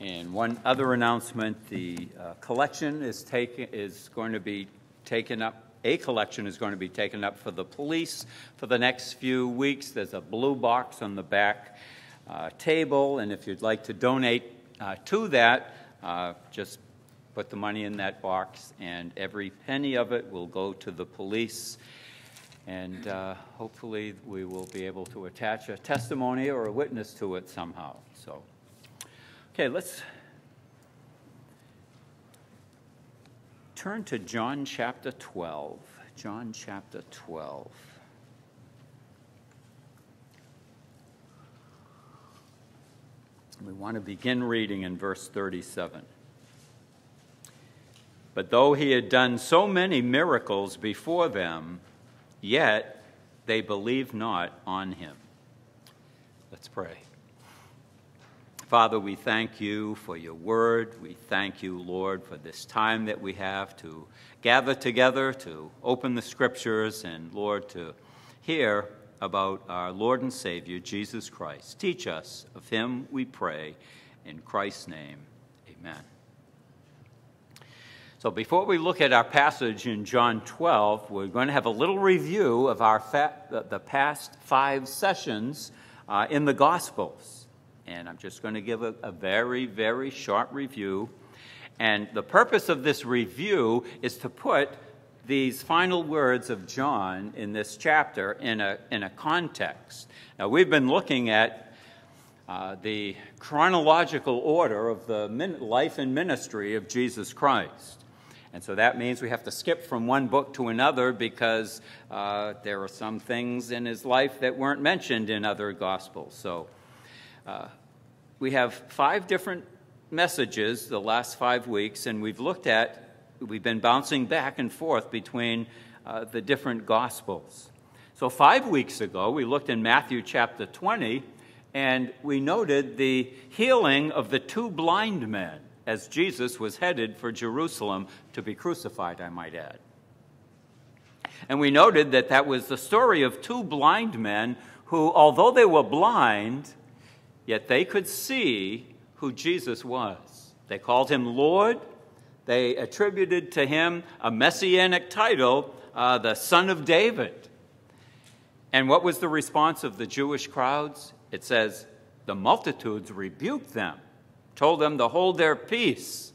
And one other announcement, the uh, collection is taken, is going to be taken up, a collection is going to be taken up for the police for the next few weeks. There's a blue box on the back uh, table, and if you'd like to donate uh, to that, uh, just put the money in that box, and every penny of it will go to the police. And uh, hopefully, we will be able to attach a testimony or a witness to it somehow. So, okay, let's turn to John chapter 12. John chapter 12. We want to begin reading in verse 37. But though he had done so many miracles before them, yet they believed not on him. Let's pray. Father, we thank you for your word. We thank you, Lord, for this time that we have to gather together, to open the scriptures, and, Lord, to hear about our Lord and Savior, Jesus Christ. Teach us of him, we pray. In Christ's name, amen. So, before we look at our passage in John 12, we're going to have a little review of our the past five sessions uh, in the Gospels. And I'm just going to give a, a very, very short review. And the purpose of this review is to put these final words of John in this chapter in a, in a context. Now, we've been looking at uh, the chronological order of the life and ministry of Jesus Christ. And so that means we have to skip from one book to another because uh, there are some things in his life that weren't mentioned in other gospels. So uh, we have five different messages the last five weeks, and we've looked at, we've been bouncing back and forth between uh, the different gospels. So five weeks ago, we looked in Matthew chapter 20, and we noted the healing of the two blind men as Jesus was headed for Jerusalem to be crucified, I might add. And we noted that that was the story of two blind men who, although they were blind, yet they could see who Jesus was. They called him Lord. They attributed to him a messianic title, uh, the Son of David. And what was the response of the Jewish crowds? It says, the multitudes rebuked them told them to hold their peace.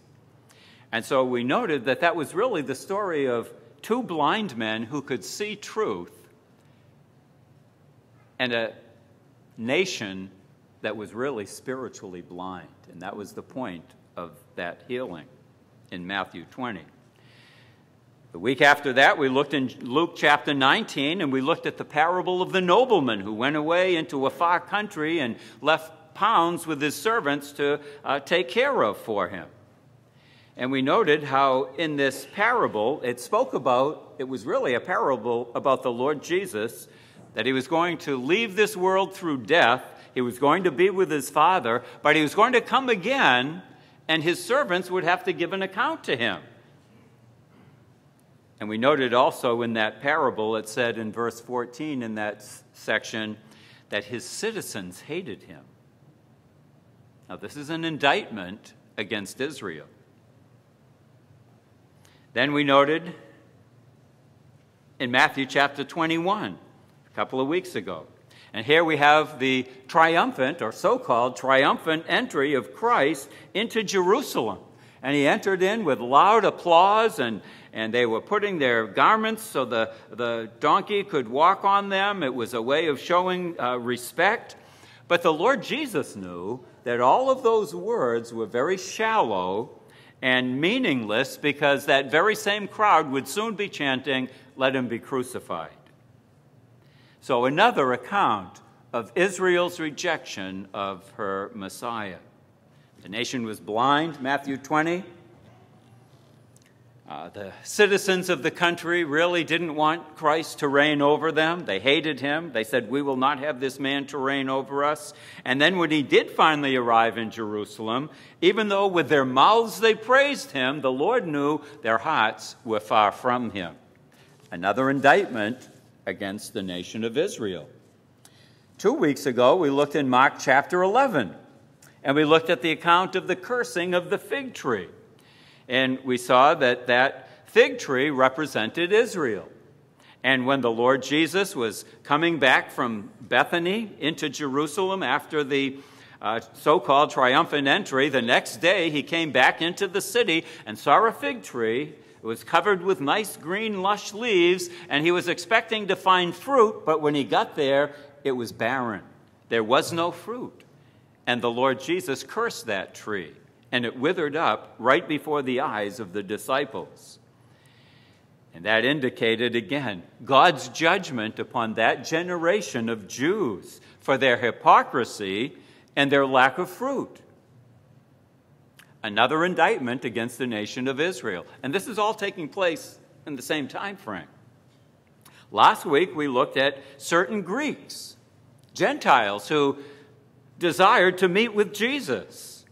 And so we noted that that was really the story of two blind men who could see truth and a nation that was really spiritually blind. And that was the point of that healing in Matthew 20. The week after that, we looked in Luke chapter 19 and we looked at the parable of the nobleman who went away into a far country and left pounds with his servants to uh, take care of for him. And we noted how in this parable it spoke about, it was really a parable about the Lord Jesus, that he was going to leave this world through death, he was going to be with his Father, but he was going to come again, and his servants would have to give an account to him. And we noted also in that parable, it said in verse 14 in that section, that his citizens hated him. Now, this is an indictment against Israel. Then we noted in Matthew chapter 21, a couple of weeks ago. And here we have the triumphant, or so called triumphant entry of Christ into Jerusalem. And he entered in with loud applause, and, and they were putting their garments so the, the donkey could walk on them. It was a way of showing uh, respect. But the Lord Jesus knew that all of those words were very shallow and meaningless because that very same crowd would soon be chanting, Let him be crucified. So, another account of Israel's rejection of her Messiah. The nation was blind, Matthew 20. Uh, the citizens of the country really didn't want Christ to reign over them. They hated him. They said, We will not have this man to reign over us. And then when he did finally arrive in Jerusalem, even though with their mouths they praised him, the Lord knew their hearts were far from him. Another indictment against the nation of Israel. Two weeks ago, we looked in Mark chapter 11. And we looked at the account of the cursing of the fig tree. And we saw that that fig tree represented Israel. And when the Lord Jesus was coming back from Bethany into Jerusalem after the uh, so called triumphant entry, the next day he came back into the city and saw a fig tree. It was covered with nice green, lush leaves, and he was expecting to find fruit, but when he got there, it was barren. There was no fruit. And the Lord Jesus cursed that tree, and it withered up right before the eyes of the disciples. And that indicated again God's judgment upon that generation of Jews for their hypocrisy and their lack of fruit. Another indictment against the nation of Israel. And this is all taking place in the same time frame. Last week we looked at certain Greeks, Gentiles who desired to meet with Jesus.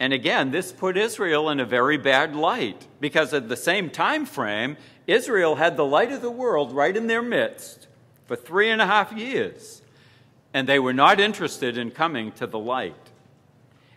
And again, this put Israel in a very bad light because at the same time frame, Israel had the light of the world right in their midst for three and a half years, and they were not interested in coming to the light.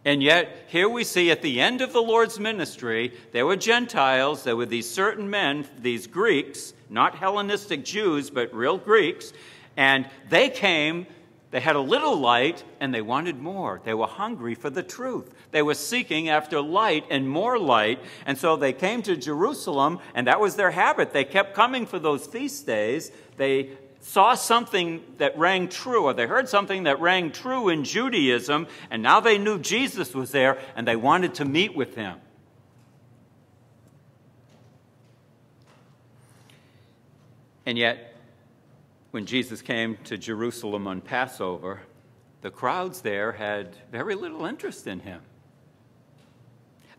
And yet, here we see at the end of the Lord's ministry, there were Gentiles, there were these certain men, these Greeks, not Hellenistic Jews, but real Greeks, and they came they had a little light and they wanted more. They were hungry for the truth. They were seeking after light and more light. And so they came to Jerusalem, and that was their habit. They kept coming for those feast days. They saw something that rang true, or they heard something that rang true in Judaism, and now they knew Jesus was there and they wanted to meet with him. And yet, when Jesus came to Jerusalem on Passover, the crowds there had very little interest in him.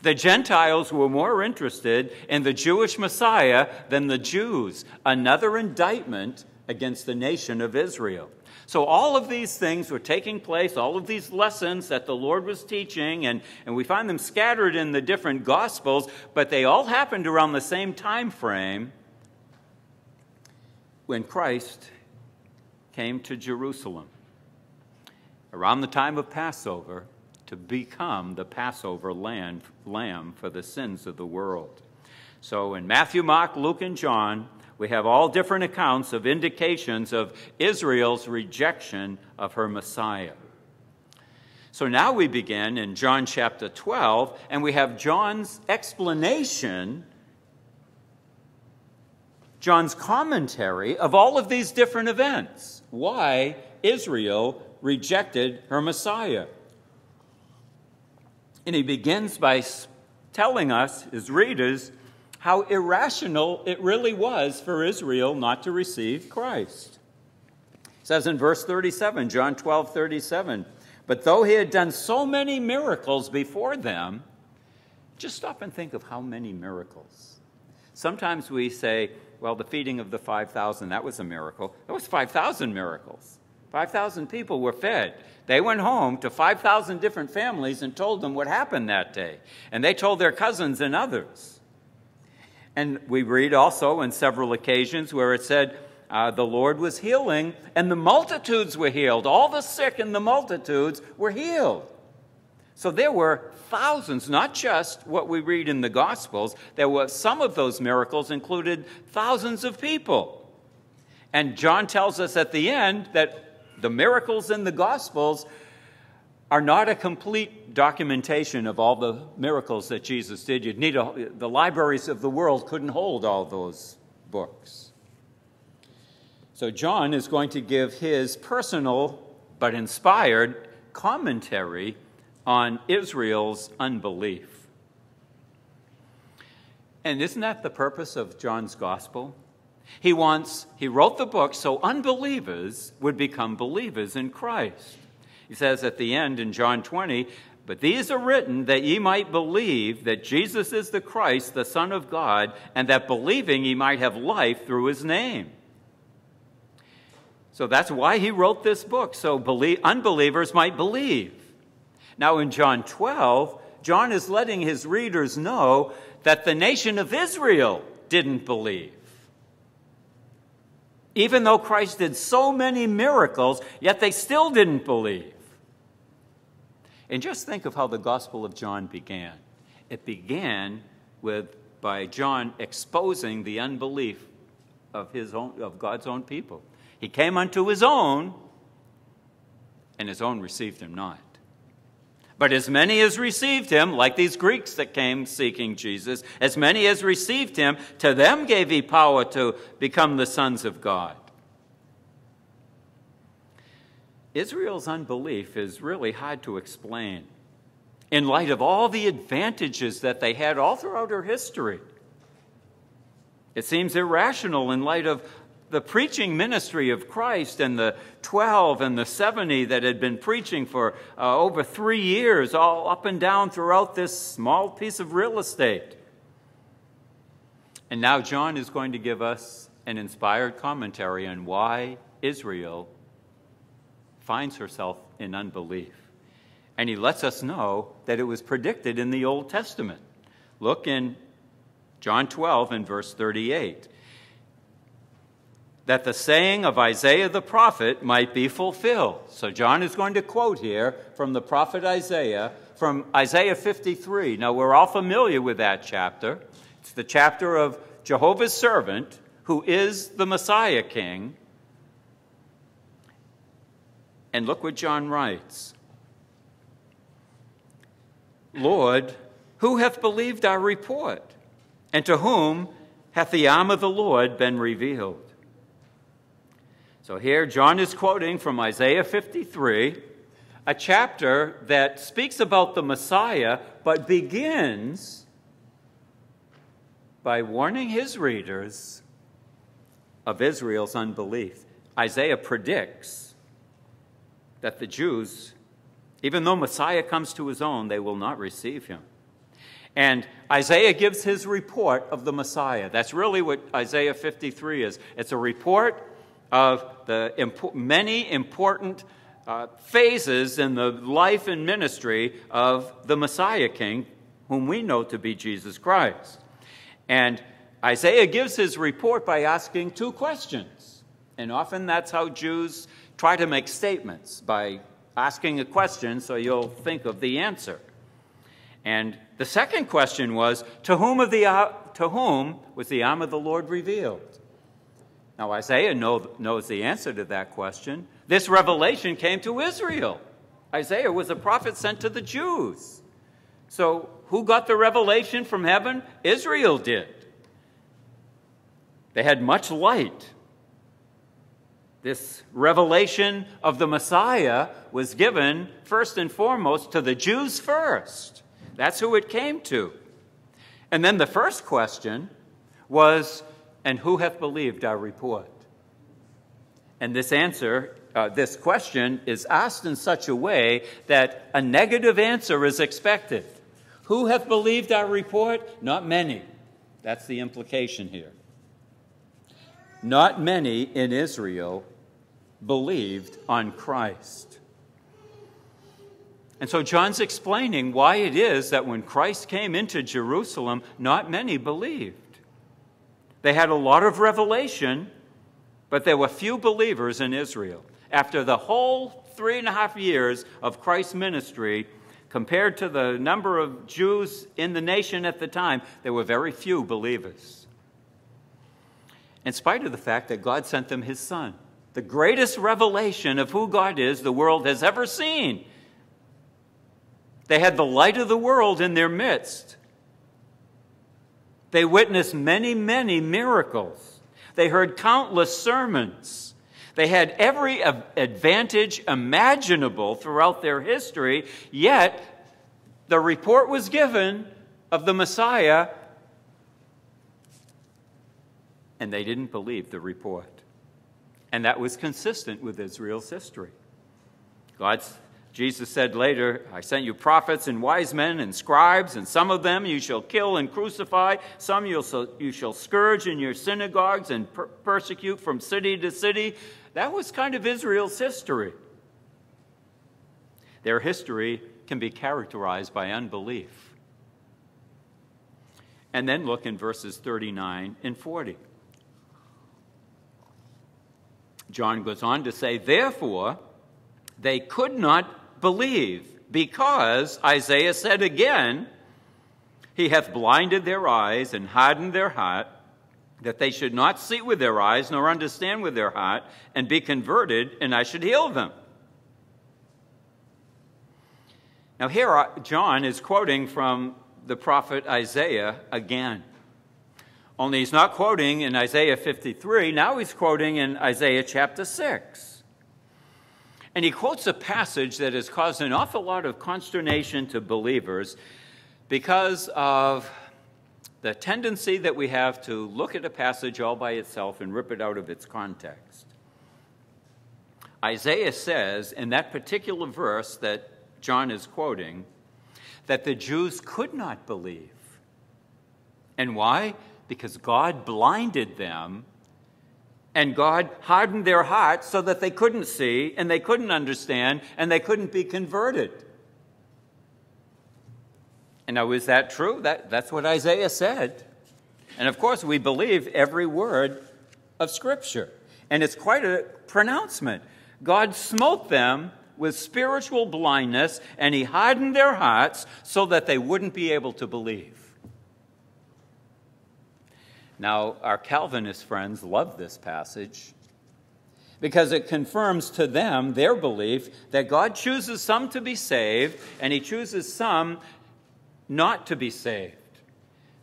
The Gentiles were more interested in the Jewish Messiah than the Jews, another indictment against the nation of Israel. So, all of these things were taking place, all of these lessons that the Lord was teaching, and, and we find them scattered in the different Gospels, but they all happened around the same time frame when Christ came to Jerusalem around the time of Passover to become the Passover lamb for the sins of the world. So in Matthew, Mark, Luke, and John, we have all different accounts of indications of Israel's rejection of her Messiah. So now we begin in John chapter 12, and we have John's explanation John's commentary of all of these different events, why Israel rejected her Messiah. And he begins by telling us, his readers, how irrational it really was for Israel not to receive Christ. It says in verse 37, John 12, 37, but though he had done so many miracles before them, just stop and think of how many miracles. Sometimes we say, well, the feeding of the 5,000, that was a miracle. That was 5,000 miracles. 5,000 people were fed. They went home to 5,000 different families and told them what happened that day. And they told their cousins and others. And we read also in several occasions where it said, uh, the Lord was healing, and the multitudes were healed. All the sick and the multitudes were healed. So there were thousands, not just what we read in the Gospels, there were some of those miracles included thousands of people. And John tells us at the end that the miracles in the Gospels are not a complete documentation of all the miracles that Jesus did. You'd need a, the libraries of the world couldn't hold all those books. So John is going to give his personal but inspired commentary on Israel's unbelief. And isn't that the purpose of John's gospel? He wants, he wrote the book so unbelievers would become believers in Christ. He says at the end in John 20, but these are written that ye might believe that Jesus is the Christ, the Son of God, and that believing ye might have life through his name. So that's why he wrote this book, so believe, unbelievers might believe. Now, in John 12, John is letting his readers know that the nation of Israel didn't believe. Even though Christ did so many miracles, yet they still didn't believe. And just think of how the Gospel of John began. It began with by John exposing the unbelief of his own of God's own people. He came unto his own, and his own received him not. But as many as received him, like these Greeks that came seeking Jesus, as many as received him, to them gave he power to become the sons of God. Israel's unbelief is really hard to explain in light of all the advantages that they had all throughout her history. It seems irrational in light of the preaching ministry of Christ and the 12 and the 70 that had been preaching for uh, over three years, all up and down throughout this small piece of real estate. And now John is going to give us an inspired commentary on why Israel finds herself in unbelief. And he lets us know that it was predicted in the Old Testament. Look in John 12 and verse 38 that the saying of Isaiah the prophet might be fulfilled. So John is going to quote here from the prophet Isaiah, from Isaiah 53. Now we're all familiar with that chapter. It's the chapter of Jehovah's servant, who is the Messiah king. And look what John writes Lord, who hath believed our report? And to whom hath the arm of the Lord been revealed? So here, John is quoting from Isaiah 53, a chapter that speaks about the Messiah, but begins by warning his readers of Israel's unbelief. Isaiah predicts that the Jews, even though Messiah comes to his own, they will not receive him. And Isaiah gives his report of the Messiah. That's really what Isaiah 53 is. It's a report of the many important uh, phases in the life and ministry of the Messiah King, whom we know to be Jesus Christ. And Isaiah gives his report by asking two questions. And often that's how Jews try to make statements by asking a question so you'll think of the answer. And the second question was, to whom, of the, uh, to whom was the arm of the Lord revealed? Now, Isaiah know, knows the answer to that question. This revelation came to Israel. Isaiah was a prophet sent to the Jews. So, who got the revelation from heaven? Israel did. They had much light. This revelation of the Messiah was given first and foremost to the Jews first. That's who it came to. And then the first question was and who hath believed our report? And this answer, uh, this question, is asked in such a way that a negative answer is expected. Who hath believed our report? Not many. That's the implication here. Not many in Israel believed on Christ. And so John's explaining why it is that when Christ came into Jerusalem, not many believed. They had a lot of revelation, but there were few believers in Israel. After the whole three and a half years of Christ's ministry, compared to the number of Jews in the nation at the time, there were very few believers. In spite of the fact that God sent them his son, the greatest revelation of who God is the world has ever seen. They had the light of the world in their midst. They witnessed many, many miracles. They heard countless sermons. They had every advantage imaginable throughout their history, yet the report was given of the Messiah, and they didn't believe the report. And that was consistent with Israel's history. God's Jesus said later, I sent you prophets and wise men and scribes, and some of them you shall kill and crucify, some you shall, you shall scourge in your synagogues and per- persecute from city to city. That was kind of Israel's history. Their history can be characterized by unbelief. And then look in verses 39 and 40. John goes on to say, Therefore, they could not believe because Isaiah said again, He hath blinded their eyes and hardened their heart, that they should not see with their eyes, nor understand with their heart, and be converted, and I should heal them. Now, here uh, John is quoting from the prophet Isaiah again. Only he's not quoting in Isaiah 53, now he's quoting in Isaiah chapter 6. And he quotes a passage that has caused an awful lot of consternation to believers because of the tendency that we have to look at a passage all by itself and rip it out of its context. Isaiah says in that particular verse that John is quoting that the Jews could not believe. And why? Because God blinded them and God hardened their hearts so that they couldn't see and they couldn't understand and they couldn't be converted. And now, is that true? That, that's what Isaiah said. And of course, we believe every word of Scripture. And it's quite a pronouncement. God smote them with spiritual blindness, and he hardened their hearts so that they wouldn't be able to believe. Now, our Calvinist friends love this passage because it confirms to them their belief that God chooses some to be saved and he chooses some not to be saved.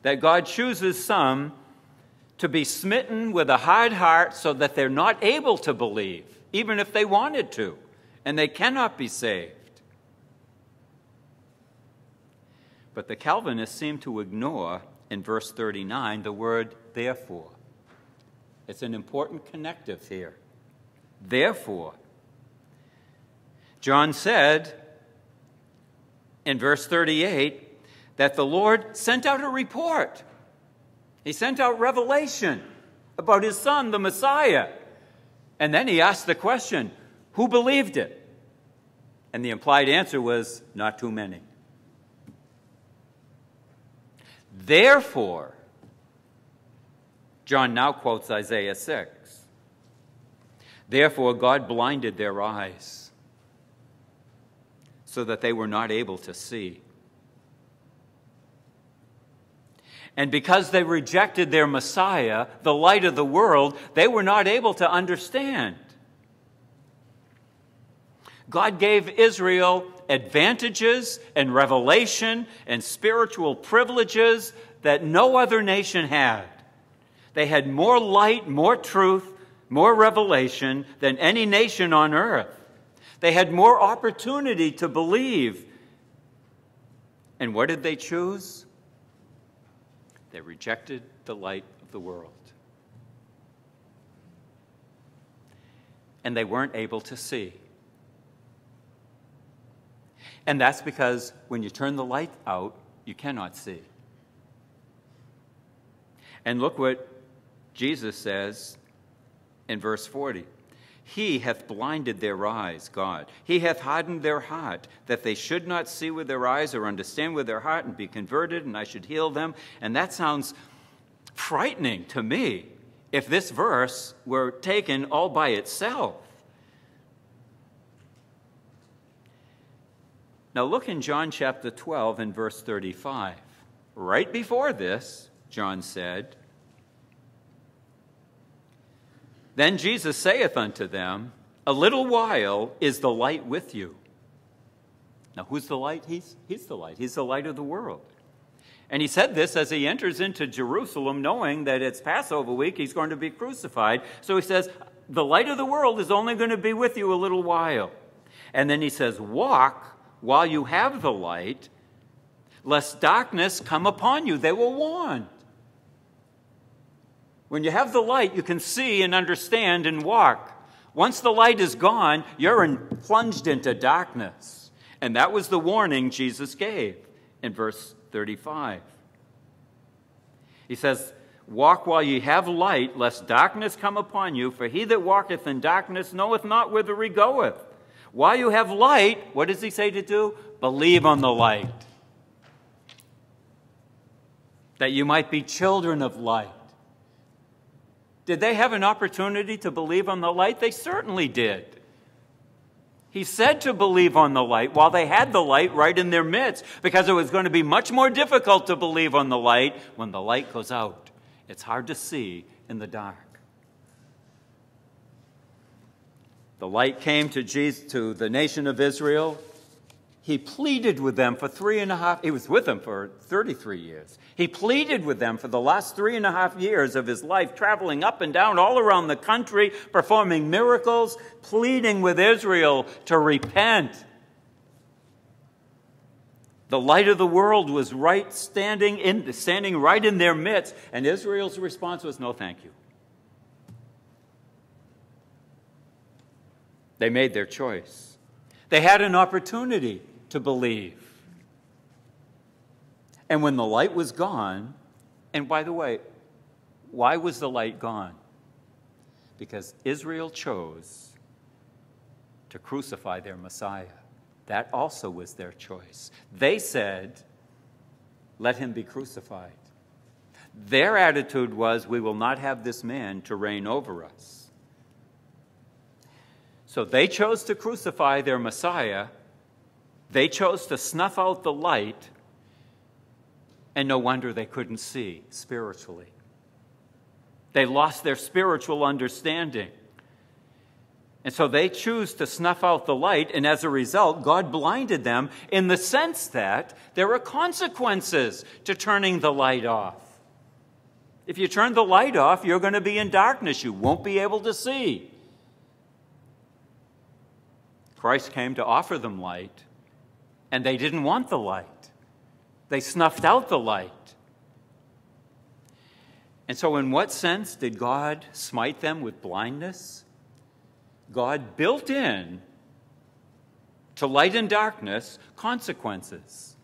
That God chooses some to be smitten with a hard heart so that they're not able to believe, even if they wanted to and they cannot be saved. But the Calvinists seem to ignore in verse 39 the word therefore. It's an important connective here. Therefore, John said in verse 38 that the Lord sent out a report. He sent out revelation about his son, the Messiah. And then he asked the question who believed it? And the implied answer was, not too many. Therefore, John now quotes Isaiah 6. Therefore, God blinded their eyes so that they were not able to see. And because they rejected their Messiah, the light of the world, they were not able to understand. God gave Israel advantages and revelation and spiritual privileges that no other nation had. They had more light, more truth, more revelation than any nation on earth. They had more opportunity to believe. And what did they choose? They rejected the light of the world. And they weren't able to see. And that's because when you turn the light out, you cannot see. And look what Jesus says in verse 40 He hath blinded their eyes, God. He hath hardened their heart, that they should not see with their eyes or understand with their heart and be converted, and I should heal them. And that sounds frightening to me if this verse were taken all by itself. Now look in John chapter 12 and verse 35. Right before this, John said, Then Jesus saith unto them, A little while is the light with you. Now, who's the light? He's, he's the light. He's the light of the world. And he said this as he enters into Jerusalem, knowing that it's Passover week, he's going to be crucified. So he says, The light of the world is only going to be with you a little while. And then he says, Walk while you have the light, lest darkness come upon you. They were warned. When you have the light, you can see and understand and walk. Once the light is gone, you're in, plunged into darkness. And that was the warning Jesus gave in verse 35. He says, Walk while ye have light, lest darkness come upon you, for he that walketh in darkness knoweth not whither he goeth. While you have light, what does he say to do? Believe on the light. That you might be children of light. Did they have an opportunity to believe on the light? They certainly did. He said to believe on the light while they had the light right in their midst, because it was going to be much more difficult to believe on the light when the light goes out. It's hard to see in the dark. The light came to, Jesus, to the nation of Israel he pleaded with them for three and a half, he was with them for 33 years. He pleaded with them for the last three and a half years of his life, traveling up and down all around the country, performing miracles, pleading with Israel to repent. The light of the world was right standing in standing right in their midst, and Israel's response was no thank you. They made their choice. They had an opportunity to believe. And when the light was gone, and by the way, why was the light gone? Because Israel chose to crucify their Messiah. That also was their choice. They said, Let him be crucified. Their attitude was, We will not have this man to reign over us. So they chose to crucify their Messiah they chose to snuff out the light, and no wonder they couldn't see spiritually. They lost their spiritual understanding. And so they choose to snuff out the light, and as a result, God blinded them in the sense that there are consequences to turning the light off. If you turn the light off, you're going to be in darkness. You won't be able to see. Christ came to offer them light, and they didn't want the light. They snuffed out the light. And so, in what sense did God smite them with blindness? God built in to light and darkness consequences.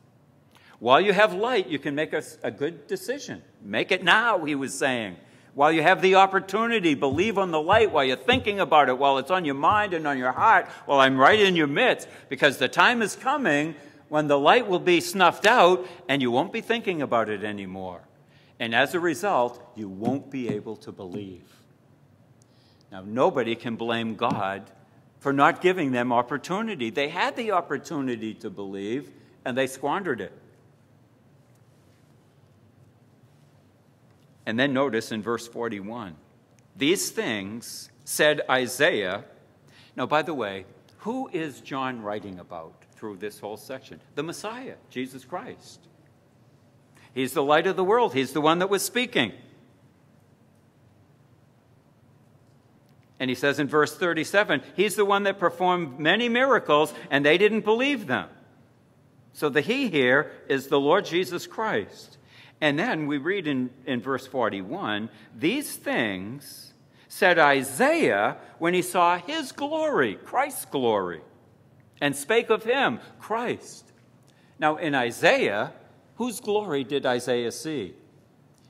While you have light, you can make a, a, good decision. Make it now, he was saying. While you have the opportunity, believe on the light while you're thinking about it, while it's on your mind and on your heart, while I'm right in your midst, because the time is coming when the light will be snuffed out and you won't be thinking about it anymore. And as a result, you won't be able to believe. Now, nobody can blame God for not giving them opportunity. They had the opportunity to believe, and they squandered it. And then notice in verse 41 these things said Isaiah. Now, by the way, who is John writing about through this whole section? The Messiah, Jesus Christ. He's the light of the world, He's the one that was speaking. And he says in verse 37 He's the one that performed many miracles, and they didn't believe them. So the He here is the Lord Jesus Christ. And then we read in, in verse 41 these things said Isaiah when he saw his glory, Christ's glory, and spake of him, Christ. Now, in Isaiah, whose glory did Isaiah see? He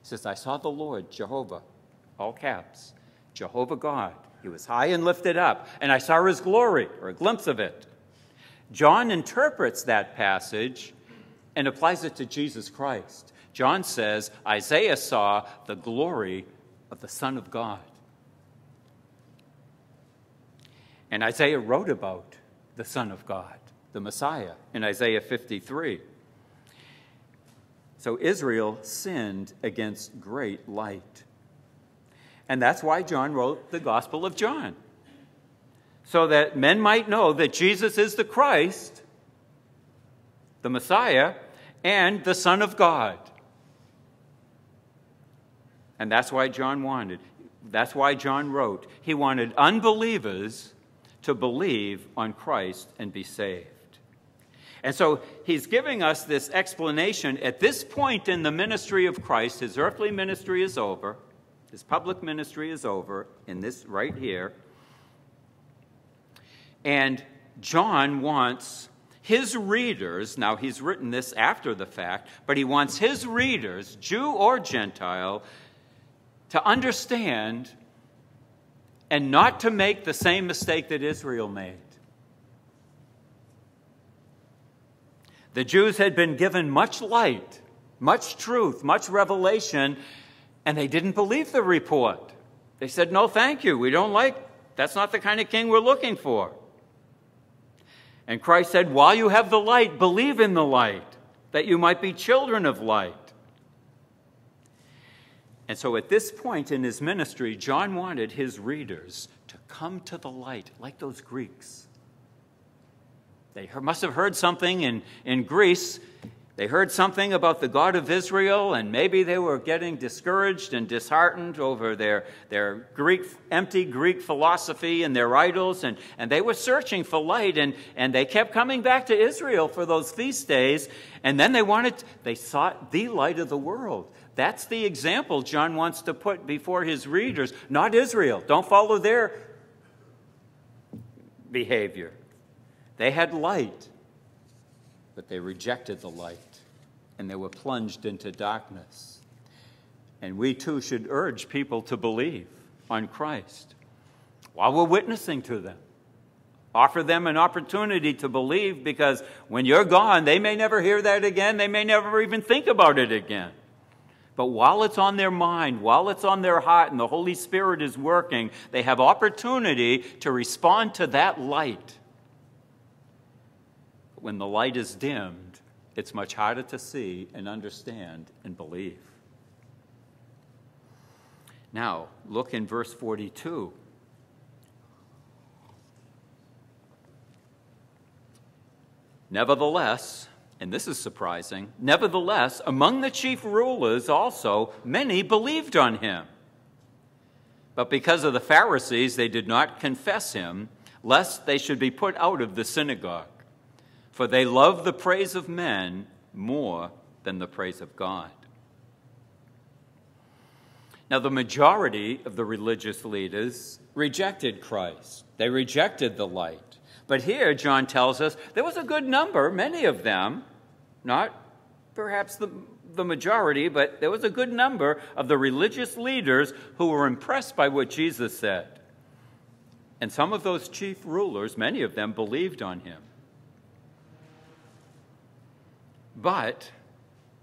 says, I saw the Lord, Jehovah, all caps, Jehovah God. He was high and lifted up, and I saw his glory, or a glimpse of it. John interprets that passage and applies it to Jesus Christ. John says Isaiah saw the glory of the Son of God. And Isaiah wrote about the Son of God, the Messiah, in Isaiah 53. So Israel sinned against great light. And that's why John wrote the Gospel of John. So that men might know that Jesus is the Christ, the Messiah, and the Son of God. And that's why John wanted. That's why John wrote. He wanted unbelievers to believe on Christ and be saved. And so he's giving us this explanation. At this point in the ministry of Christ, his earthly ministry is over, his public ministry is over, in this right here. And John wants his readers, now he's written this after the fact, but he wants his readers, Jew or Gentile, to understand and not to make the same mistake that Israel made. The Jews had been given much light, much truth, much revelation, and they didn't believe the report. They said, No, thank you. We don't like, that's not the kind of king we're looking for. And Christ said, While you have the light, believe in the light, that you might be children of light. And so at this point in his ministry, John wanted his readers to come to the light, like those Greeks. They must have heard something in, in Greece they heard something about the God of Israel, and maybe they were getting discouraged and disheartened over their, their Greek, empty Greek philosophy and their idols, and, and they were searching for light, and, and they kept coming back to Israel for those feast days, and then they wanted, they sought the light of the world. That's the example John wants to put before his readers, not Israel. Don't follow their behavior. They had light, but they rejected the light and they were plunged into darkness. And we too should urge people to believe on Christ while we're witnessing to them. Offer them an opportunity to believe because when you're gone, they may never hear that again. They may never even think about it again. But while it's on their mind, while it's on their heart, and the Holy Spirit is working, they have opportunity to respond to that light. But when the light is dimmed, it's much harder to see and understand and believe. Now, look in verse 42. Nevertheless, and this is surprising, nevertheless, among the chief rulers also, many believed on him. But because of the Pharisees, they did not confess him, lest they should be put out of the synagogue for they love the praise of men more than the praise of God. Now, the majority of the religious leaders rejected Christ, they rejected the light. But here, John tells us there was a good number, many of them, not perhaps the, the majority, but there was a good number of the religious leaders who were impressed by what Jesus said. And some of those chief rulers, many of them, believed on him. But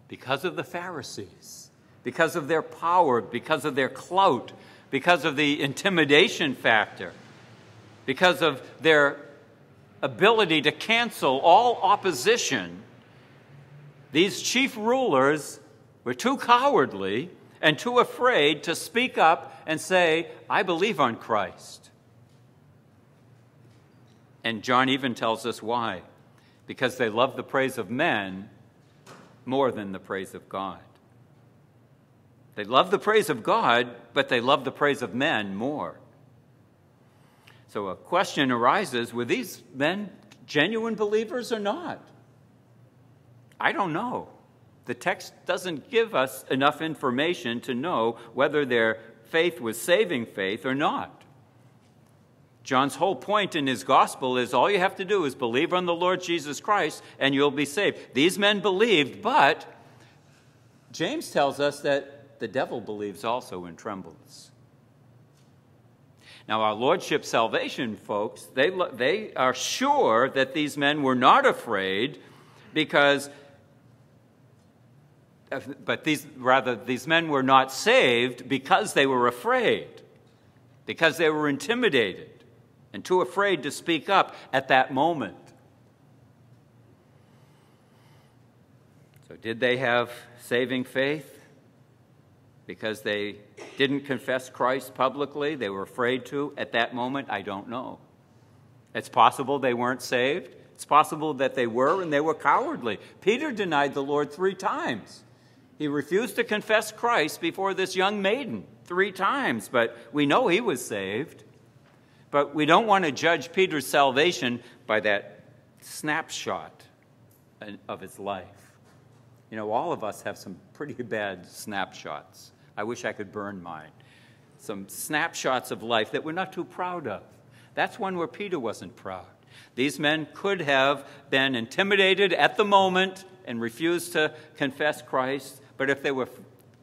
because of the Pharisees, because of their power, because of their clout, because of the intimidation factor, because of their ability to cancel all opposition, these chief rulers were too cowardly and too afraid to speak up and say, I believe on Christ. And John even tells us why. Because they love the praise of men more than the praise of God. They love the praise of God, but they love the praise of men more. So a question arises were these men genuine believers or not? I don't know. The text doesn't give us enough information to know whether their faith was saving faith or not. John's whole point in his gospel is all you have to do is believe on the Lord Jesus Christ and you'll be saved. These men believed, but James tells us that the devil believes also and trembles. Now, our Lordship salvation folks, they, they are sure that these men were not afraid because, but these, rather, these men were not saved because they were afraid, because they were intimidated and too afraid to speak up at that moment. So, did they have saving faith? Because they didn't confess Christ publicly, they were afraid to at that moment? I don't know. It's possible they weren't saved. It's possible that they were and they were cowardly. Peter denied the Lord three times. He refused to confess Christ before this young maiden three times, but we know he was saved. But we don't want to judge Peter's salvation by that snapshot of his life. You know, all of us have some pretty bad snapshots. I wish I could burn mine. Some snapshots of life that we're not too proud of. That's one where Peter wasn't proud. These men could have been intimidated at the moment and refused to confess Christ, but if they were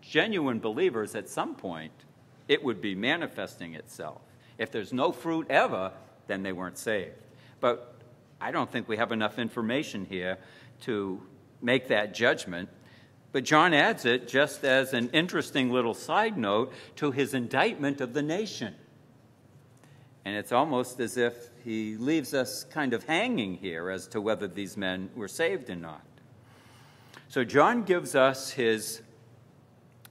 genuine believers at some point, it would be manifesting itself. If there's no fruit ever, then they weren't saved. But I don't think we have enough information here to make that judgment. But John adds it just as an interesting little side note to his indictment of the nation. And it's almost as if he leaves us kind of hanging here as to whether these men were saved or not. So John gives us his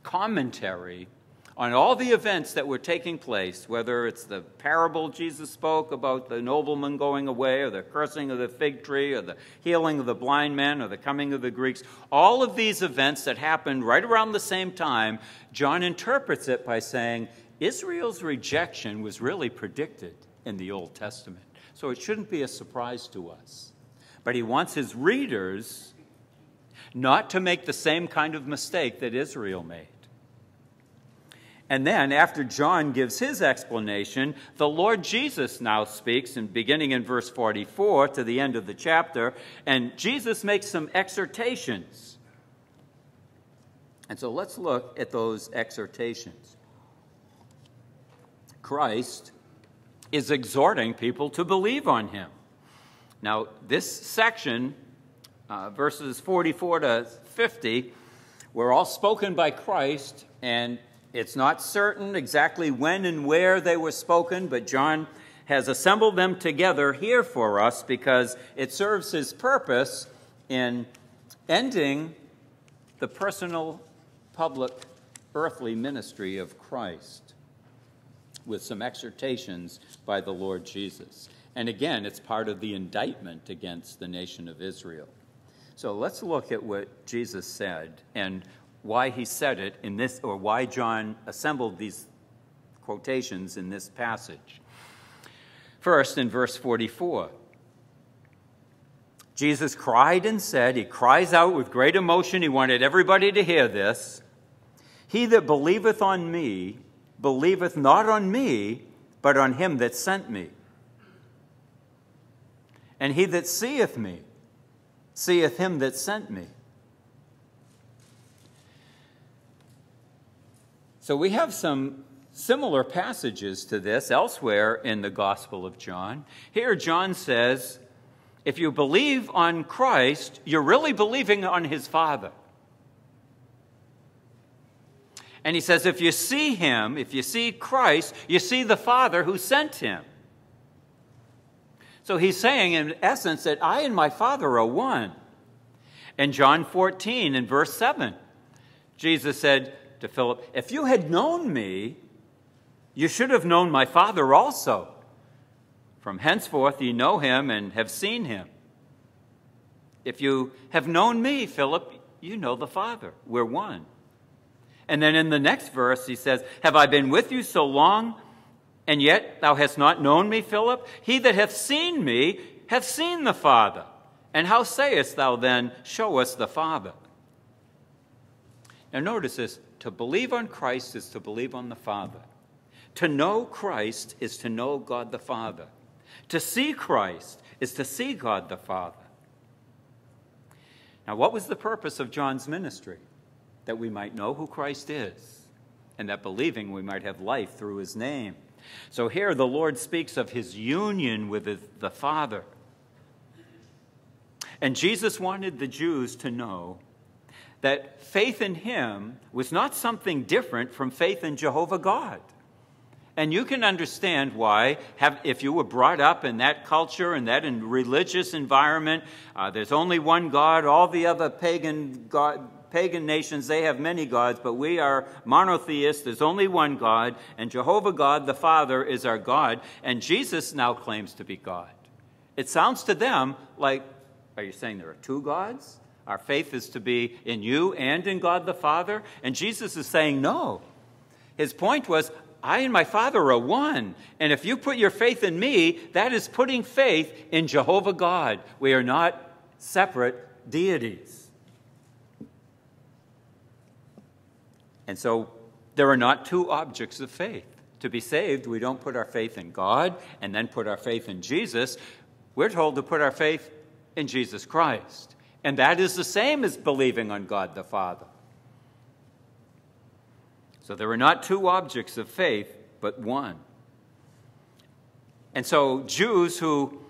commentary on all the events that were taking place, whether it's the parable Jesus spoke about the nobleman going away, or the cursing of the fig tree, or the healing of the blind man, or the coming of the Greeks, all of these events that happened right around the same time, John interprets it by saying Israel's rejection was really predicted in the Old Testament. So it shouldn't be a surprise to us. But he wants his readers not to make the same kind of mistake that Israel made. And then, after John gives his explanation, the Lord Jesus now speaks, and beginning in verse 44 to the end of the chapter, and Jesus makes some exhortations. And so let's look at those exhortations. Christ is exhorting people to believe on him. Now, this section, uh, verses 44 to 50, were all spoken by Christ, and it's not certain exactly when and where they were spoken, but John has assembled them together here for us because it serves his purpose in ending the personal, public, earthly ministry of Christ with some exhortations by the Lord Jesus. And again, it's part of the indictment against the nation of Israel. So let's look at what Jesus said and why he said it in this, or why John assembled these quotations in this passage. First, in verse 44, Jesus cried and said, He cries out with great emotion. He wanted everybody to hear this. He that believeth on me, believeth not on me, but on him that sent me. And he that seeth me, seeth him that sent me. So we have some similar passages to this elsewhere in the Gospel of John. Here, John says, if you believe on Christ, you're really believing on his Father. And he says, if you see him, if you see Christ, you see the Father who sent him. So he's saying, in essence, that I and my Father are one. In John 14, in verse 7, Jesus said, to Philip, If you had known me, you should have known my Father also. From henceforth ye know him and have seen him. If you have known me, Philip, you know the Father. We're one. And then in the next verse, he says, Have I been with you so long, and yet thou hast not known me, Philip? He that hath seen me hath seen the Father. And how sayest thou then, Show us the Father? Now notice this to believe on Christ is to believe on the Father. To know Christ is to know God the Father. To see Christ is to see God the Father. Now, what was the purpose of John's ministry? That we might know who Christ is, and that believing we might have life through his name. So here the Lord speaks of his union with the Father. And Jesus wanted the Jews to know that faith in him was not something different from faith in Jehovah God. And you can understand why, have, if you were brought up in that culture and that in religious environment, uh, there's only one God. All the other pagan God, pagan nations they have many gods, but we are monotheists. There's only one God, and Jehovah God, the Father, is our God. And Jesus now claims to be God. It sounds to them like, are you saying there are two gods? Our faith is to be in you and in God the Father. And Jesus is saying, no. His point was, I and my Father are one. And if you put your faith in me, that is putting faith in Jehovah God. We are not separate deities. And so there are not two objects of faith. To be saved, we don't put our faith in God and then put our faith in Jesus. We're told to put our faith in Jesus Christ. And that is the same as believing on God the Father. So there are not two objects of faith, but one. And so Jews who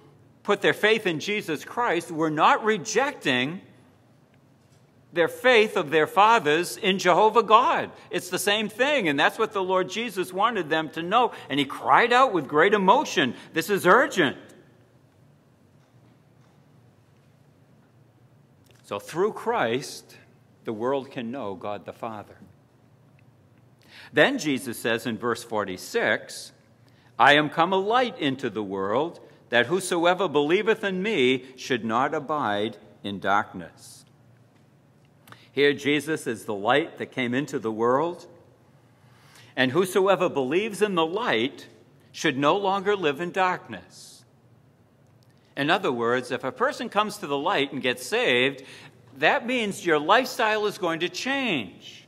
put their faith in Jesus Christ were not rejecting their faith of their fathers in Jehovah God. It's the same thing, and that's what the Lord Jesus wanted them to know. And he cried out with great emotion This is urgent. So through Christ, the world can know God the Father. Then Jesus says in verse 46 I am come a light into the world, that whosoever believeth in me should not abide in darkness. Here, Jesus is the light that came into the world, and whosoever believes in the light should no longer live in darkness. In other words, if a person comes to the light and gets saved, that means your lifestyle is going to change.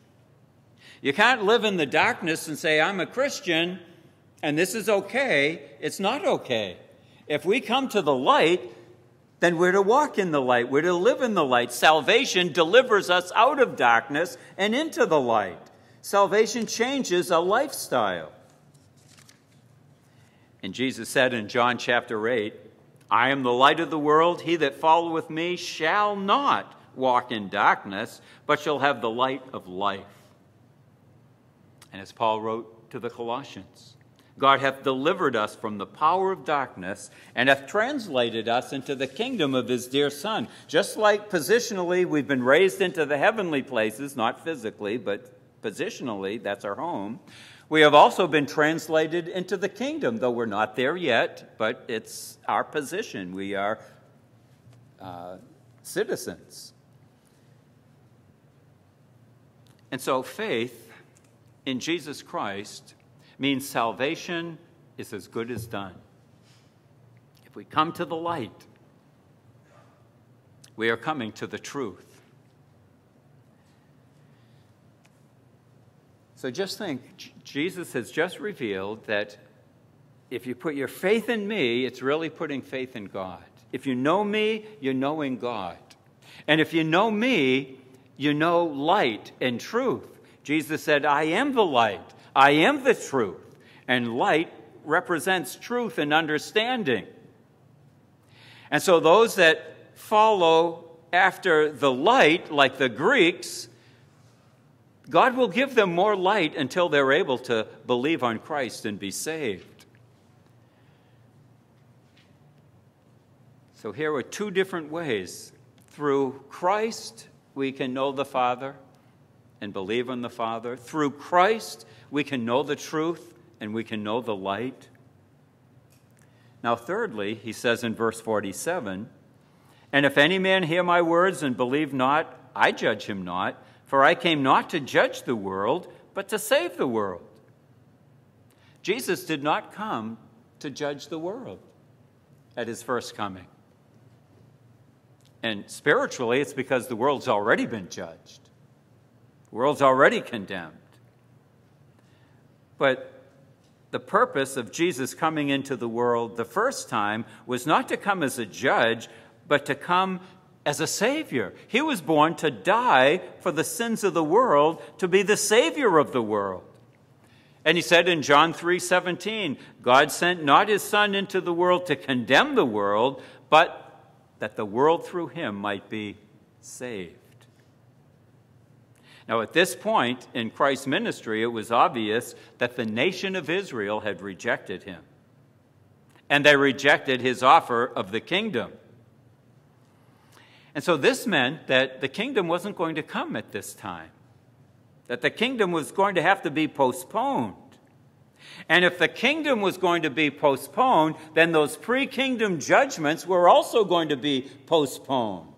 You can't live in the darkness and say, I'm a Christian and this is okay. It's not okay. If we come to the light, then we're to walk in the light. We're to live in the light. Salvation delivers us out of darkness and into the light. Salvation changes a lifestyle. And Jesus said in John chapter 8, I am the light of the world. He that followeth me shall not walk in darkness, but shall have the light of life. And as Paul wrote to the Colossians, God hath delivered us from the power of darkness and hath translated us into the kingdom of his dear Son. Just like positionally we've been raised into the heavenly places, not physically, but positionally, that's our home. We have also been translated into the kingdom, though we're not there yet, but it's our position. We are uh, citizens. And so faith in Jesus Christ means salvation is as good as done. If we come to the light, we are coming to the truth. So just think Jesus has just revealed that if you put your faith in me, it's really putting faith in God. If you know me, you're knowing God. And if you know me, you know light and truth. Jesus said, I am the light, I am the truth. And light represents truth and understanding. And so those that follow after the light, like the Greeks, God will give them more light until they're able to believe on Christ and be saved. So here are two different ways. Through Christ, we can know the Father and believe in the Father. Through Christ, we can know the truth and we can know the light. Now, thirdly, he says in verse 47 And if any man hear my words and believe not, I judge him not, for I came not to judge the world, but to save the world. Jesus did not come to judge the world at his first coming. And spiritually, it's because the world's already been judged, the world's already condemned. But the purpose of Jesus coming into the world the first time was not to come as a judge, but to come as a Savior. He was born to die for the sins of the world, to be the Savior of the world. And he said in John 3 17, God sent not his Son into the world to condemn the world, but that the world through him might be saved. Now, at this point in Christ's ministry, it was obvious that the nation of Israel had rejected him. And they rejected his offer of the kingdom. And so this meant that the kingdom wasn't going to come at this time, that the kingdom was going to have to be postponed. And if the kingdom was going to be postponed, then those pre kingdom judgments were also going to be postponed.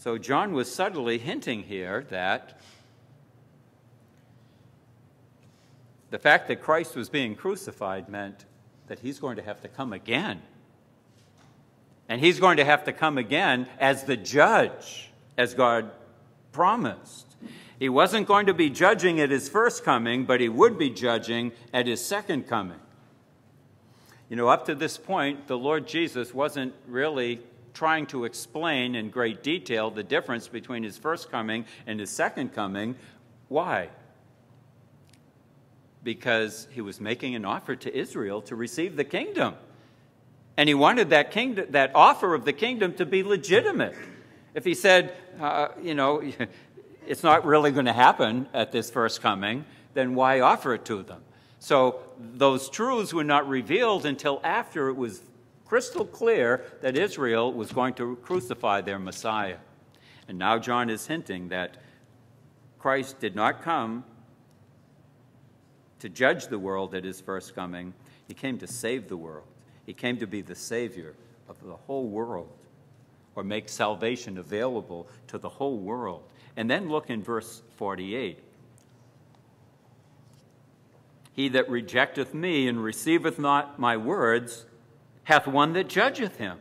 So John was subtly hinting here that the fact that Christ was being crucified meant that he's going to have to come again. And he's going to have to come again as the judge, as God promised. He wasn't going to be judging at his first coming, but he would be judging at his second coming. You know, up to this point, the Lord Jesus wasn't really trying to explain in great detail the difference between his first coming and his second coming. Why? Because he was making an offer to Israel to receive the kingdom. And he wanted that kingdom that offer of the kingdom to be legitimate. If he said, uh, you know, it's not really going to happen at this first coming, then why offer it to them? So those truths were not revealed until after it was crystal clear that Israel was going to crucify their Messiah. And now John is hinting that Christ did not come to judge the world at his first coming, he came to save the world. He came to be the Savior of the whole world or make salvation available to the whole world. And then look in verse 48. He that rejecteth me and receiveth not my words hath one that judgeth him.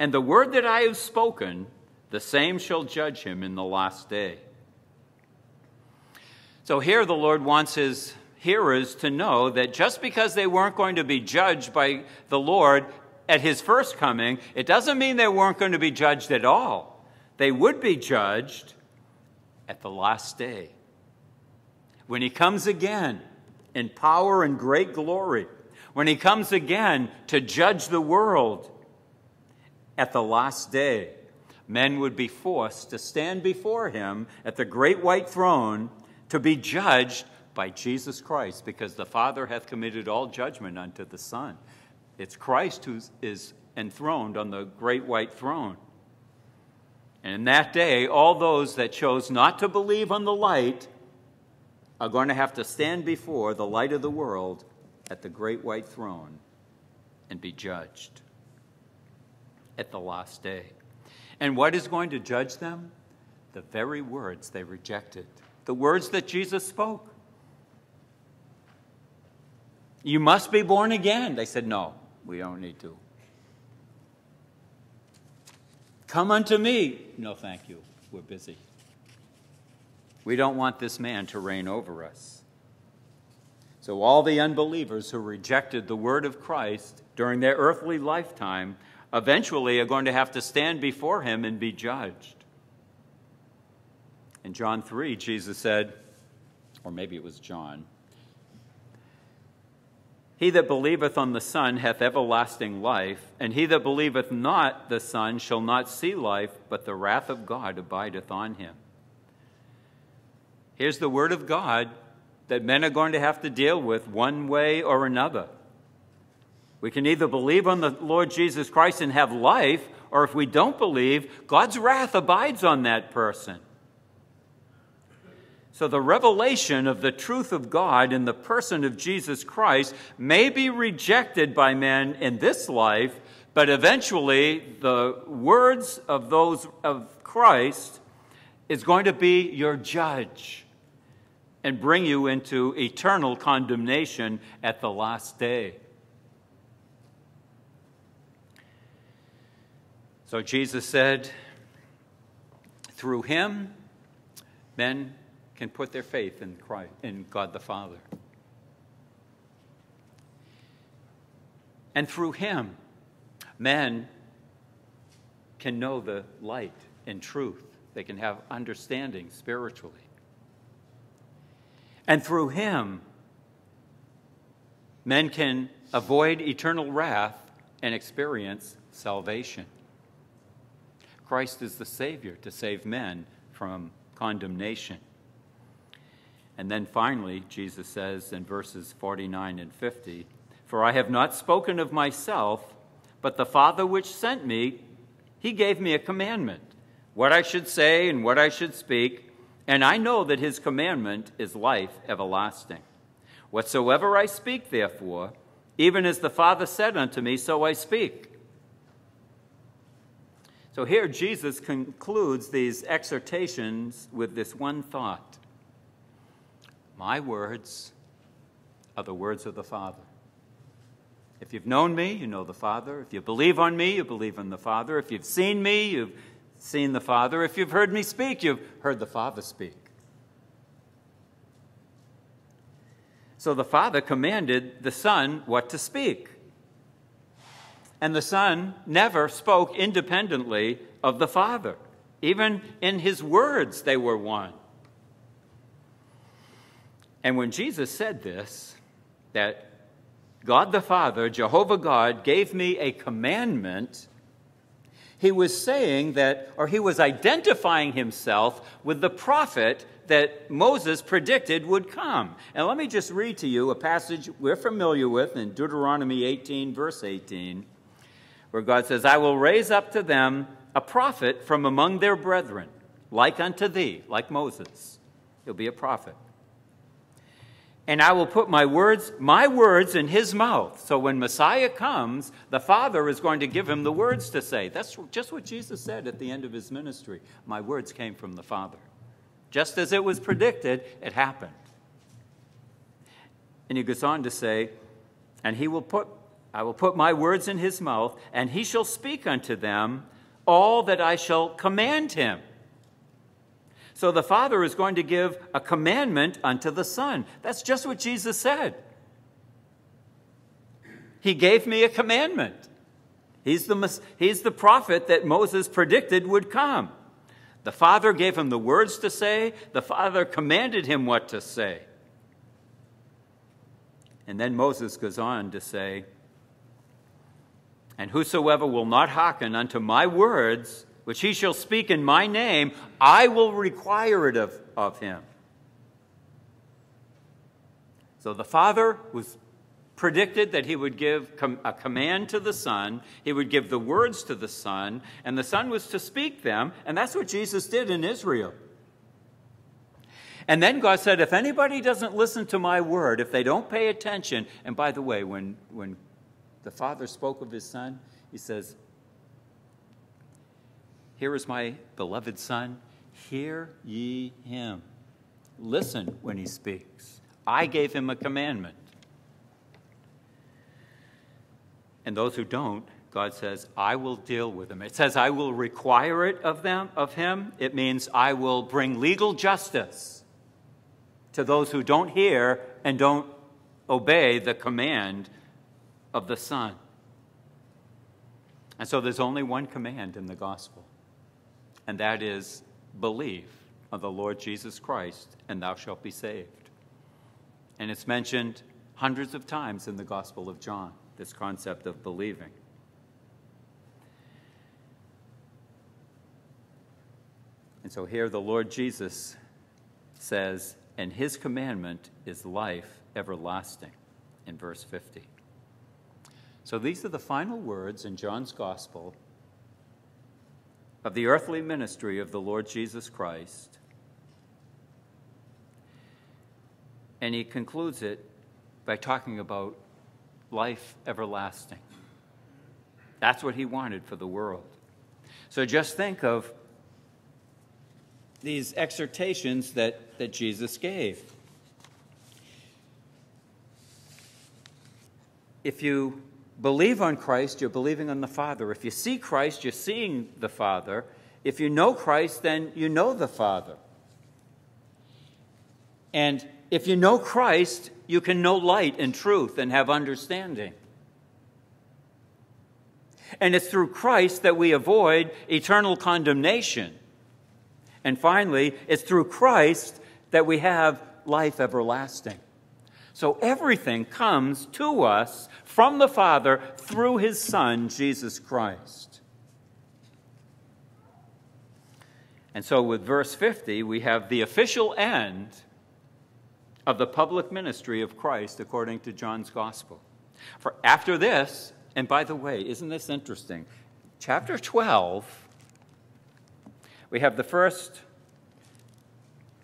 And the word that I have spoken, the same shall judge him in the last day. So here the Lord wants his hearers to know that just because they weren't going to be judged by the Lord at his first coming, it doesn't mean they weren't going to be judged at all. They would be judged at the last day. When he comes again in power and great glory, when he comes again to judge the world at the last day, men would be forced to stand before him at the great white throne to be judged by Jesus Christ, because the Father hath committed all judgment unto the Son. It's Christ who is enthroned on the great white throne. And in that day, all those that chose not to believe on the light are going to have to stand before the light of the world at the great white throne and be judged at the last day. And what is going to judge them? The very words they rejected, the words that Jesus spoke. You must be born again. They said, No, we don't need to. Come unto me. No, thank you. We're busy. We don't want this man to reign over us. So, all the unbelievers who rejected the word of Christ during their earthly lifetime eventually are going to have to stand before him and be judged. In John 3, Jesus said, or maybe it was John, he that believeth on the Son hath everlasting life, and he that believeth not the Son shall not see life, but the wrath of God abideth on him. Here's the word of God that men are going to have to deal with one way or another. We can either believe on the Lord Jesus Christ and have life, or if we don't believe, God's wrath abides on that person. So, the revelation of the truth of God in the person of Jesus Christ may be rejected by men in this life, but eventually the words of those of Christ is going to be your judge and bring you into eternal condemnation at the last day. So, Jesus said, through him, men can put their faith in Christ, in God the Father. And through him, men can know the light and truth. They can have understanding spiritually. And through him, men can avoid eternal wrath and experience salvation. Christ is the Savior to save men from condemnation. And then finally, Jesus says in verses 49 and 50 For I have not spoken of myself, but the Father which sent me, he gave me a commandment, what I should say and what I should speak. And I know that his commandment is life everlasting. Whatsoever I speak, therefore, even as the Father said unto me, so I speak. So here Jesus concludes these exhortations with this one thought my words are the words of the Father. If you've known me, you know the Father. If you believe on me, you believe in the Father. If you've seen me, you've seen the Father. If you've heard me speak, you've heard the Father speak. So the Father commanded the Son what to speak. And the Son never spoke independently of the Father. Even in his words, they were one. And when Jesus said this, that God the Father, Jehovah God, gave me a commandment, he was saying that, or he was identifying himself with the prophet that Moses predicted would come. And let me just read to you a passage we're familiar with in Deuteronomy 18, verse 18, where God says, I will raise up to them a prophet from among their brethren, like unto thee, like Moses. He'll be a prophet. And I will put my words, my words in his mouth. So when Messiah comes, the Father is going to give him the words to say. That's just what Jesus said at the end of his ministry. My words came from the Father. Just as it was predicted, it happened. And he goes on to say, And he will put, I will put my words in his mouth, and he shall speak unto them all that I shall command him. So the Father is going to give a commandment unto the Son. That's just what Jesus said. He gave me a commandment. He's the, he's the prophet that Moses predicted would come. The Father gave him the words to say, the Father commanded him what to say. And then Moses goes on to say, And whosoever will not hearken unto my words, which he shall speak in my name, I will require it of, of him. So the Father was predicted that he would give com- a command to the Son, he would give the words to the Son, and the Son was to speak them, and that's what Jesus did in Israel. And then God said, if anybody doesn't listen to my word, if they don't pay attention, and by the way, when, when the Father spoke of his Son, he says, Here is my beloved Son, hear ye him. Listen when he speaks. I gave him a commandment. And those who don't, God says, I will deal with them. It says, I will require it of them, of him. It means I will bring legal justice to those who don't hear and don't obey the command of the Son. And so there's only one command in the gospel, and that is believe on the Lord Jesus Christ, and thou shalt be saved. And it's mentioned hundreds of times in the Gospel of John this concept of believing. And so here the Lord Jesus says, and his commandment is life everlasting, in verse 50. So these are the final words in John's gospel of the earthly ministry of the Lord Jesus Christ. And he concludes it by talking about life everlasting. That's what he wanted for the world. So just think of these exhortations that, that Jesus gave. If you believe on Christ, you're believing on the Father. If you see Christ, you're seeing the Father. If you know Christ, then you know the Father. And if you know Christ, you can know light and truth and have understanding. And it's through Christ that we avoid eternal condemnation. And finally, it's through Christ that we have life everlasting. So everything comes to us from the Father through his Son, Jesus Christ. And so with verse 50, we have the official end of the public ministry of Christ according to John's gospel. For after this, and by the way, isn't this interesting? Chapter 12, we have the first,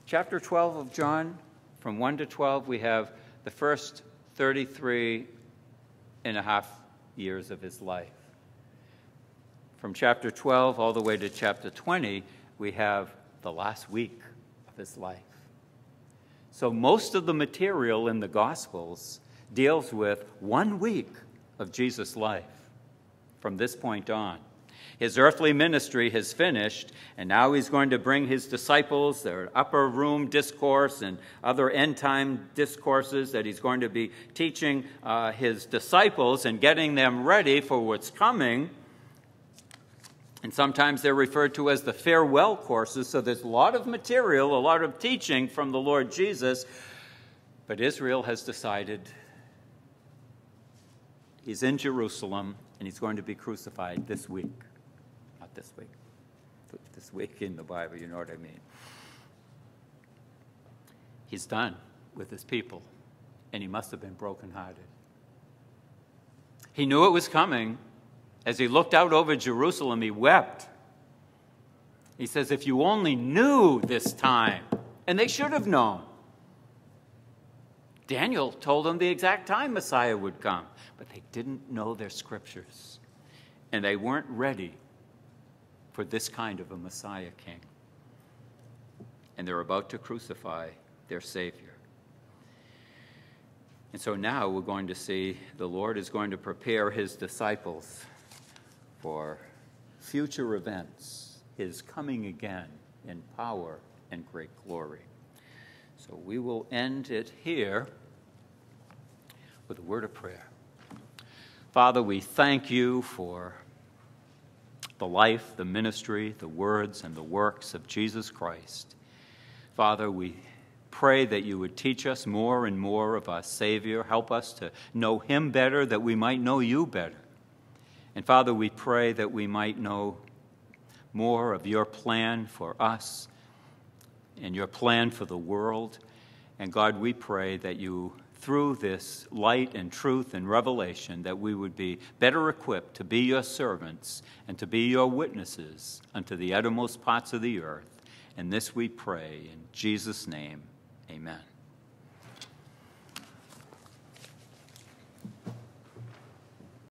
chapter 12 of John, from 1 to 12, we have the first 33 and a half years of his life. From chapter 12 all the way to chapter 20, we have the last week of his life. So most of the material in the Gospels deals with one week of Jesus' life from this point on. His earthly ministry has finished, and now he's going to bring his disciples their upper room discourse and other end time discourses that he's going to be teaching uh, his disciples and getting them ready for what's coming. And sometimes they're referred to as the farewell discourses. So there's a lot of material, a lot of teaching from the Lord Jesus. But Israel has decided he's in Jerusalem and he's going to be crucified this week. Not this week, this week in the Bible, you know what I mean. He's done with his people, and he must have been brokenhearted. He knew it was coming. As he looked out over Jerusalem, he wept. He says, If you only knew this time, and they should have known. Daniel told them the exact time Messiah would come, but they didn't know their scriptures, and they weren't ready for this kind of a Messiah king. And they're about to crucify their Savior. And so now we're going to see the Lord is going to prepare his disciples for future events, his coming again in power and great glory. So we will end it here with a word of prayer. Father, we thank you for the life, the ministry, the words, and the works of Jesus Christ. Father, we pray that you would teach us more and more of our Savior. Help us to know Him better, that we might know you better. And Father, we pray that we might know more of your plan for us and your plan for the world. And God, we pray that you, through this light and truth and revelation, that we would be better equipped to be your servants and to be your witnesses unto the uttermost parts of the earth. And this we pray in Jesus' name. Amen.